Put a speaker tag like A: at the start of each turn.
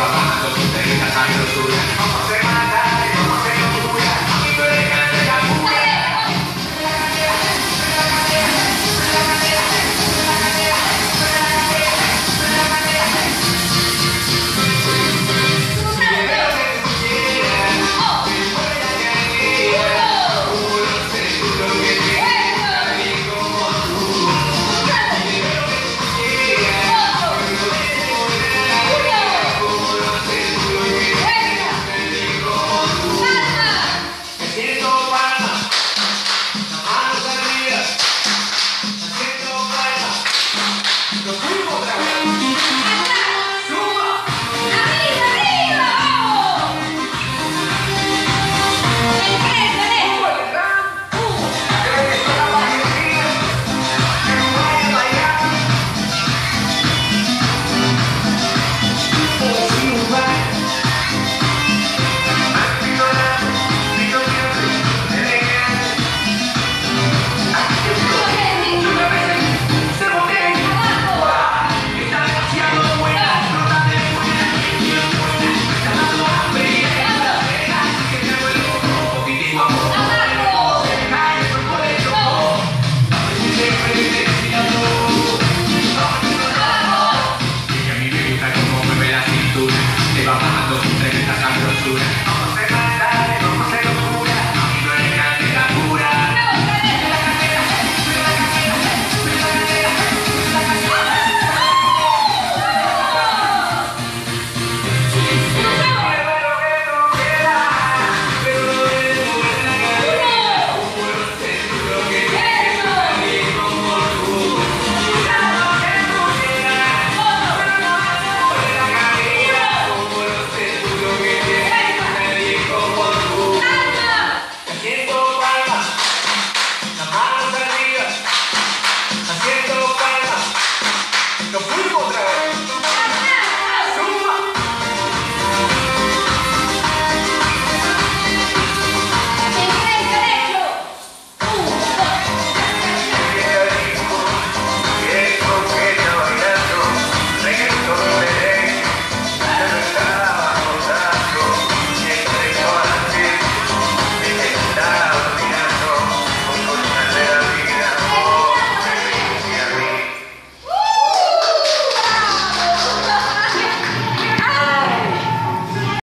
A: ば満足できなさいのくらい